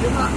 别怕